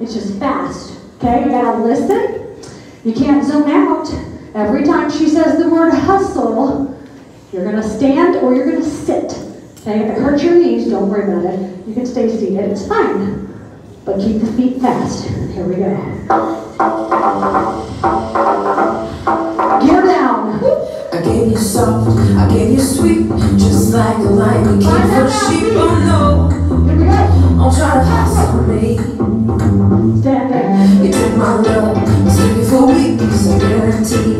it's just fast. Okay, you gotta listen. You can't zone out. Every time she says the word hustle, you're gonna stand or you're gonna sit. Okay, if it hurts your knees, don't worry about it. You can stay seated, it's fine. But keep the feet fast. Here we go. Gear down. I gave you soft, I gave you sweet, just like a lion you keep for sheep. Oh no, don't try to hustle me. Stand there. You took my love, taking for weeks, I guarantee.